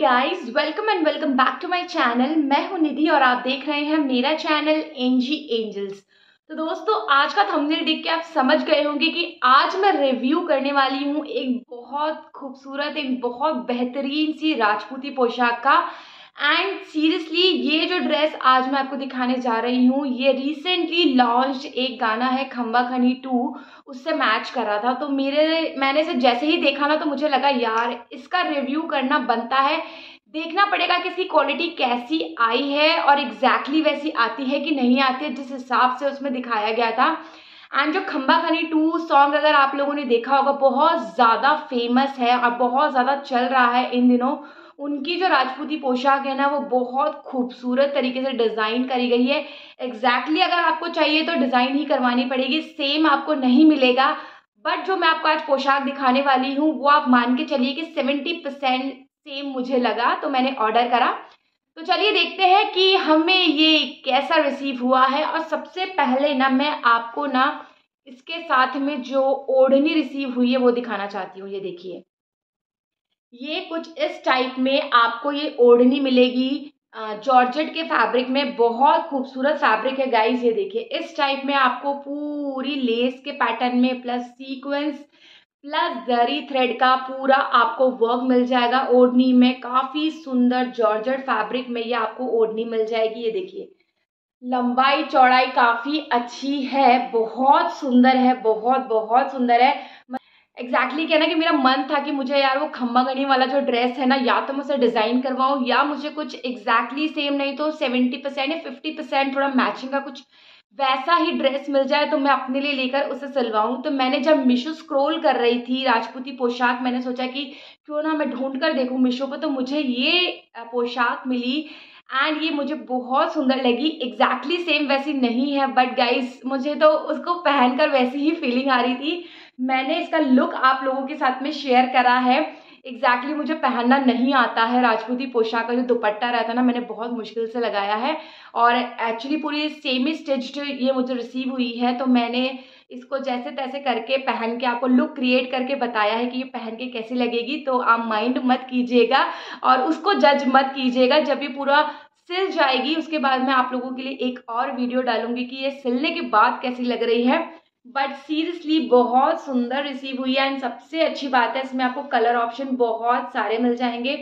Guys welcome and welcome back to my channel मैं हूँ निधि और आप देख रहे हैं मेरा चैनल एनजी एंजल्स तो दोस्तों, आज का थंबनेल देख के आप समझ गए होंगे कि आज मैं रिव्यू करने वाली हूँ एक बहुत खूबसूरत, एक बहुत बेहतरीन सी राजपूती पोशाक का एंड सीरियसली ये जो ड्रेस आज मैं आपको दिखाने जा रही हूँ, ये रिसेंटली लॉन्च एक गाना है खम्बा खनी टू, उससे मैच कर रहा था। तो मेरे, मैंने इसे जैसे ही देखा ना तो मुझे लगा, यार, इसका रिव्यू करना बनता है। देखना पड़ेगा कि इसकी क्वालिटी कैसी आई है और एग्जैक्टली exactly वैसी आती है कि नहीं आती है, जिस हिसाब से उसमें दिखाया गया था। एंड जो खम्बा खनी टू सॉन्ग अगर आप लोगों ने देखा होगा, बहुत ज़्यादा फ़ेमस है और बहुत ज़्यादा चल रहा है इन दिनों। उनकी जो राजपूती पोशाक है ना, वो बहुत खूबसूरत तरीके से डिज़ाइन करी गई है। एग्जैक्टली exactly अगर आपको चाहिए तो डिज़ाइन ही करवानी पड़ेगी सेम आपको नहीं मिलेगा। बट जो मैं आपको आज पोशाक दिखाने वाली हूँ, वो आप मान के चलिए कि सेवेंटी परसेंट सेम मुझे लगा तो मैंने ऑर्डर करा। तो चलिए देखते हैं कि हमें ये कैसा रिसीव हुआ है। और सबसे पहले ना, मैं आपको ना इसके साथ में जो ओढ़नी रिसीव हुई है, वो दिखाना चाहती हूँ, ये देखिए। ये कुछ इस टाइप में आपको ये ओढ़नी मिलेगी। जॉर्जेट के फैब्रिक में बहुत खूबसूरत फैब्रिक है गाइस ये देखिए। इस टाइप में आपको पूरी लेस के पैटर्न में plus sequence plus zari thread का पूरा आपको वर्क मिल जाएगा ओढ़नी में। काफ़ी सुंदर जॉर्जेट फैब्रिक में ये आपको ओढ़नी मिल जाएगी, ये देखिए। लंबाई चौड़ाई काफ़ी अच्छी है, बहुत सुंदर है, बहुत बहुत सुंदर है। एग्जैक्टली exactly, कहना कि मेरा मन था कि मुझे यार वो खम्बा गणी वाला जो ड्रेस है ना, या तो मैं उसे डिज़ाइन करवाऊँ, या मुझे कुछ एग्जैक्टली exactly सेम नहीं तो सेवेंटी परसेंट या फिफ्टी परसेंट थोड़ा मैचिंग का कुछ वैसा ही ड्रेस मिल जाए तो मैं अपने लिए लेकर उसे सिलवाऊँ। तो मैंने जब मीशो स्क्रोल कर रही थी राजपूती पोशाक, मैंने सोचा कि क्यों ना मैं ढूंढ कर देखूँ मीशो पर तो मुझे ये पोशाक मिली एंड ये मुझे बहुत सुंदर लगी। एग्जैक्टली exactly सेम वैसी नहीं है बट गाइस मुझे तो उसको पहनकर वैसी ही फीलिंग आ रही थी। मैंने इसका लुक आप लोगों के साथ में शेयर करा है। एग्जैक्टली exactly मुझे पहनना नहीं आता है राजपूती पोशाक का जो दुपट्टा रहता है ना, मैंने बहुत मुश्किल से लगाया है। और एक्चुअली पूरी सेमी स्टिच्ड ये मुझे रिसीव हुई है तो मैंने इसको जैसे तैसे करके पहन के आपको लुक क्रिएट करके बताया है कि ये पहन के कैसी लगेगी तो आप माइंड मत कीजिएगा और उसको जज मत कीजिएगा। जब ये पूरा सिल जाएगी, उसके बाद मैं आप लोगों के लिए एक और वीडियो डालूँगी कि ये सिलने के बाद कैसी लग रही है। बट सीरियसली बहुत सुंदर रिसीव हुई है एंड सबसे अच्छी बात है, इसमें आपको कलर ऑप्शन बहुत सारे मिल जाएँगे।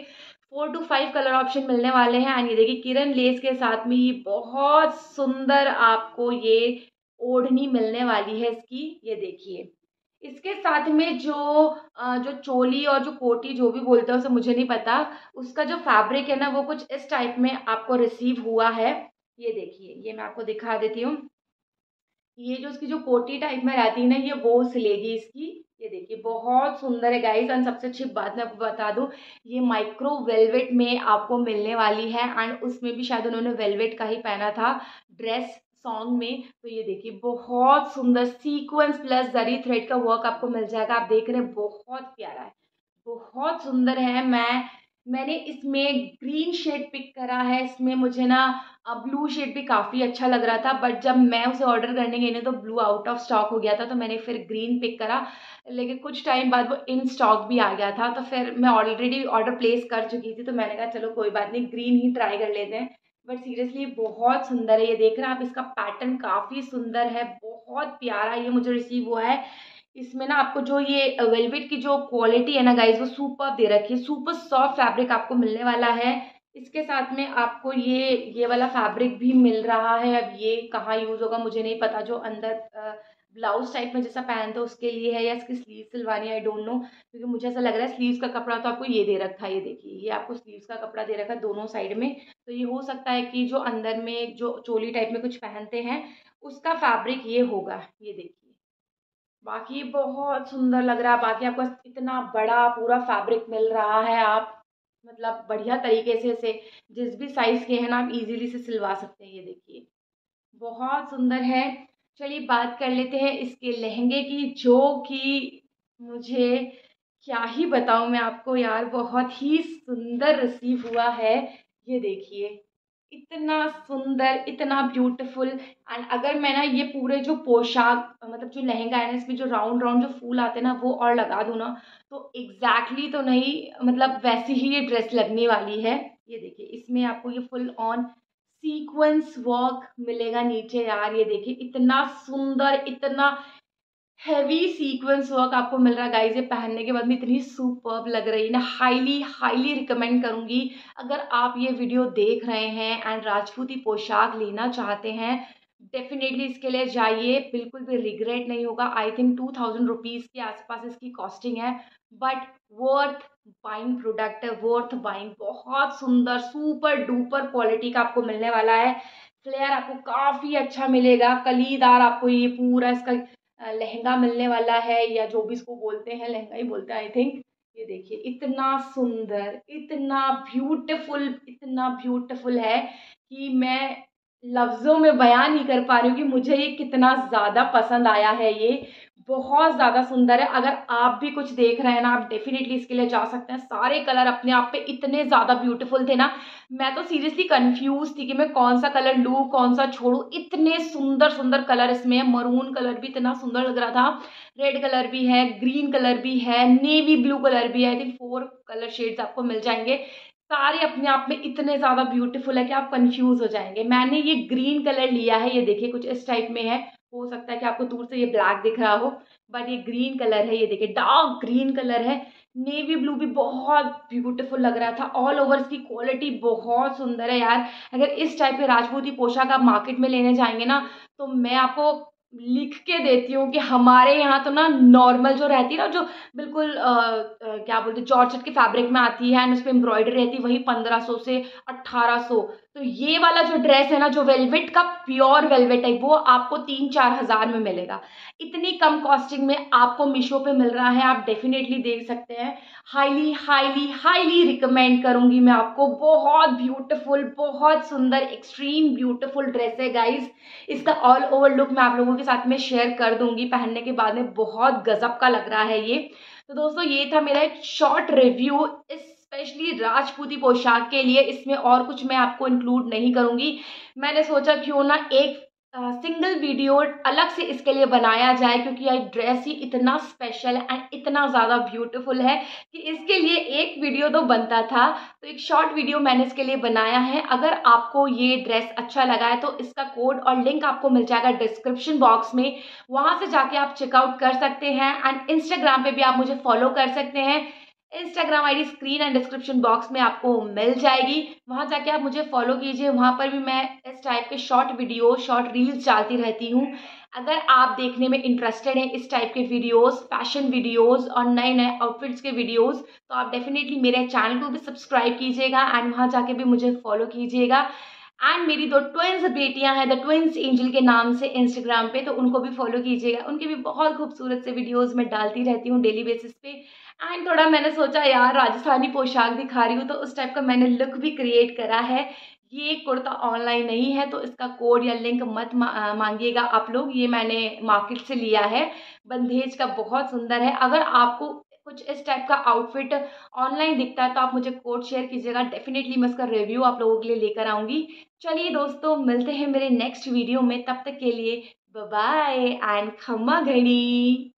Four to five colour option मिलने वाले हैं। एंड ये देखिए, किरण लेस के साथ में ये बहुत सुंदर आपको ये ओढ़नी मिलने वाली है इसकी, ये देखिए। इसके साथ में जो जो चोली और जो कोटी जो भी बोलते हैं, उसे मुझे नहीं पता, उसका जो फैब्रिक है ना, वो कुछ इस टाइप में आपको रिसीव हुआ है। ये देखिए, ये मैं आपको दिखा देती हूँ। ये जो उसकी जो कोटी टाइप में रहती है ना, ये वो सिलेगी इसकी। ये देखिए, बहुत सुंदर है गाइस एंड सबसे अच्छी बात मैं आपको बता दूँ, ये माइक्रो वेलवेट में आपको मिलने वाली है एंड उसमें भी शायद उन्होंने वेलवेट का ही पहना था ड्रेस सॉन्ग में तो ये देखिए, बहुत सुंदर सीक्वेंस प्लस जरी थ्रेड का वर्क आपको मिल जाएगा। आप देख रहे हैं, बहुत प्यारा है, बहुत सुंदर है। मैं, मैंने इसमें ग्रीन शेड पिक करा है। इसमें मुझे ना ब्लू शेड भी काफ़ी अच्छा लग रहा था बट जब मैं उसे ऑर्डर करने गई ना तो ब्लू आउट ऑफ़ स्टॉक हो गया था तो मैंने फिर ग्रीन पिक करा। लेकिन कुछ टाइम बाद वो इन स्टॉक भी आ गया था तो फिर मैं ऑलरेडी ऑर्डर प्लेस कर चुकी थी तो मैंने कहा, चलो, कोई बात नहीं ग्रीन ही ट्राई कर लेते हैं। बट सीरियसली बहुत सुंदर है। ये देख रहे हैं आप, इसका पैटर्न काफ़ी सुंदर है। बहुत प्यारा ये मुझे रिसीव हुआ है। इसमें ना आपको जो ये वेलवेट की जो क्वालिटी है ना गाइज़ वो सुपर दे रखी है। सुपर सॉफ्ट फैब्रिक आपको मिलने वाला है। इसके साथ में आपको ये ये वाला फैब्रिक भी मिल रहा है। अब ये कहाँ यूज़ होगा मुझे नहीं पता, जो अंदर ब्लाउज टाइप में जैसा पहनते हो उसके लिए है या इसकी स्लीव सिलवानी आई डोंट नो क्योंकि मुझे ऐसा लग रहा है स्लीव्स का कपड़ा तो आपको ये दे रखा है, ये देखिए, ये आपको स्लीव्स का कपड़ा दे रखा है दोनों साइड में। तो ये हो सकता है कि जो अंदर में जो चोली टाइप में कुछ पहनते हैं, उसका फैब्रिक ये होगा, ये देखिए। बाकी बहुत सुंदर लग रहा है, बाकी आपको इतना बड़ा पूरा फैब्रिक मिल रहा है आप मतलब बढ़िया तरीके से इसे, जिस भी साइज़ के हैं ना, आप इजीली से सिलवा सकते हैं, ये देखिए। बहुत सुंदर है। चलिए बात कर लेते हैं इसके लहंगे की, जो कि मुझे क्या ही बताऊँ मैं आपको यार, बहुत ही सुंदर रिसीव हुआ है। ये देखिए, इतना सुंदर, इतना ब्यूटीफुल एंड अगर मैं ना ये पूरे जो पोशाक मतलब जो लहंगा है ना, इसमें जो राउंड राउंड जो फूल आते हैं ना, वो और लगा दूँ ना तो एग्जैक्टली exactly तो नहीं मतलब वैसी ही ये ड्रेस लगने वाली है। ये देखिए, इसमें आपको ये फुल ऑन सीक्वेंस वर्क मिलेगा नीचे यार, ये देखिए, इतना सुंदर, इतना हैवी सीक्वेंस वर्क आपको मिल रहा है। गाइज़ ये पहनने के बाद में इतनी सुपर्ब लग रही है। ना हाईली हाईली रिकमेंड करूँगी। अगर आप ये वीडियो देख रहे हैं एंड राजपूती पोशाक लेना चाहते हैं डेफिनेटली इसके लिए जाइए, बिल्कुल भी रिग्रेट नहीं होगा। I think two thousand rupees के आसपास इसकी कॉस्टिंग है बट वर्थ बाइंग प्रोडक्ट है वर्थ बाइंग बहुत सुंदर सुपर डुपर क्वालिटी का आपको मिलने वाला है। फ्लेयर आपको काफ़ी अच्छा मिलेगा। कलीदार आपको ये पूरा इसका लहंगा मिलने वाला है, या जो भी इसको बोलते हैं, लहंगा ही बोलते हैं आई थिंक ये देखिए, इतना सुंदर, इतना ब्यूटीफुल इतना ब्यूटीफुल है कि मैं लफ्ज़ों में बयान नहीं कर पा रही हूँ कि मुझे ये कितना ज़्यादा पसंद आया है ये। बहुत ज़्यादा सुंदर है। अगर आप भी कुछ देख रहे हैं ना, आप डेफिनेटली इसके लिए जा सकते हैं। सारे कलर अपने आप पे इतने ज़्यादा ब्यूटीफुल थे ना। मैं तो सीरियसली कंफ्यूज थी कि मैं कौन सा कलर लूँ, कौन सा छोड़ूँ। इतने सुंदर सुंदर कलर इसमें है। मरून कलर भी इतना सुंदर लग रहा था। रेड कलर भी है ग्रीन कलर भी है नेवी ब्लू कलर भी है। I think four colour shades आपको मिल जाएँगे। सारे अपने आप में इतने ज़्यादा ब्यूटीफुल है कि आप कंफ्यूज हो जाएँगे। मैंने ये ग्रीन कलर लिया है, ये देखिए, कुछ इस टाइप में है। हो सकता है कि आपको दूर से ये ब्लैक दिख रहा हो बट ये ग्रीन कलर है, ये देखिए डार्क ग्रीन कलर है। नेवी ब्लू भी बहुत ब्यूटीफुल लग रहा था। ऑल ओवर इसकी क्वालिटी बहुत सुंदर है यार। अगर इस टाइप के राजपूती पोशाक आप मार्केट में लेने जाएँगे ना तो मैं आपको लिख के देती हूँ कि हमारे यहाँ तो ना नॉर्मल जो रहती है ना जो बिल्कुल आ, आ, क्या बोलते हैं जॉर्जेट के फैब्रिक में आती है एंड उस पर एम्ब्रॉयडरी रहती है वही पंद्रह सौ से अट्ठारह सौ। तो ये वाला जो ड्रेस है ना, जो वेलवेट का प्योर वेलवेट है वो आपको तीन चार हज़ार में मिलेगा। इतनी कम कॉस्टिंग में आपको मीशो पे मिल रहा है, आप डेफिनेटली देख सकते हैं। हाईली हाईली हाईली रिकमेंड करूँगी मैं आपको। बहुत ब्यूटीफुल बहुत सुंदर एक्सट्रीम ब्यूटीफुल ड्रेस है गाइज़ इसका ऑल ओवर लुक मैं आप लोगों के साथ में शेयर कर दूँगी। पहनने के बाद में बहुत गजब का लग रहा है ये। तो दोस्तों, ये था मेरा एक शॉर्ट रिव्यू इस स्पेशली राजपूती पोशाक के लिए इसमें और कुछ मैं आपको इंक्लूड नहीं करूँगी। मैंने सोचा क्यों ना एक सिंगल वीडियो अलग से इसके लिए बनाया जाए क्योंकि यह ड्रेस ही इतना स्पेशल एंड इतना ज़्यादा ब्यूटीफुल है कि इसके लिए एक वीडियो तो बनता था। तो एक शॉर्ट वीडियो मैंने इसके लिए बनाया है। अगर आपको ये ड्रेस अच्छा लगा है तो इसका कोड और लिंक आपको मिल जाएगा डिस्क्रिप्शन बॉक्स में। वहाँ से जाके आप चेकआउट कर सकते हैं एंड इंस्टाग्राम पे भी आप मुझे फॉलो कर सकते हैं। Instagram ID screen and description box में आपको मिल जाएगी। वहाँ जाके आप मुझे फॉलो कीजिए। वहाँ पर भी मैं इस टाइप के शॉर्ट वीडियो शॉर्ट रील्स डालती रहती हूँ। अगर आप देखने में इंटरेस्टेड हैं इस टाइप के वीडियोस फ़ैशन वीडियोस और नए नए आउटफिट्स के वीडियोस तो आप डेफिनेटली मेरे चैनल को भी सब्सक्राइब कीजिएगा एंड वहाँ जाके भी मुझे फॉलो कीजिएगा। एंड मेरी दो ट्विंस बेटियाँ हैं द ट्विंस एंजल के नाम से इंस्टाग्राम पे तो उनको भी फॉलो कीजिएगा। उनके भी बहुत खूबसूरत से वीडियोस मैं डालती रहती हूँ डेली बेसिस पे। एंड थोड़ा मैंने सोचा, यार, राजस्थानी पोशाक दिखा रही हूँ। तो उस टाइप का मैंने लुक भी क्रिएट करा है। ये कुर्ता ऑनलाइन नहीं है तो इसका कोड या लिंक मत मांगिएगा आप लोग। ये मैंने मार्केट से लिया है। बंदेज का बहुत सुंदर है। अगर आपको कुछ इस टाइप का आउटफिट ऑनलाइन दिखता है तो आप मुझे कोड शेयर कीजिएगा। डेफिनेटली मैं इसका रिव्यू आप लोगों के लिए लेकर आऊँगी। चलिए दोस्तों, मिलते हैं मेरे नेक्स्ट वीडियो में। तब तक के लिए बाय एंड खम्मा घड़ी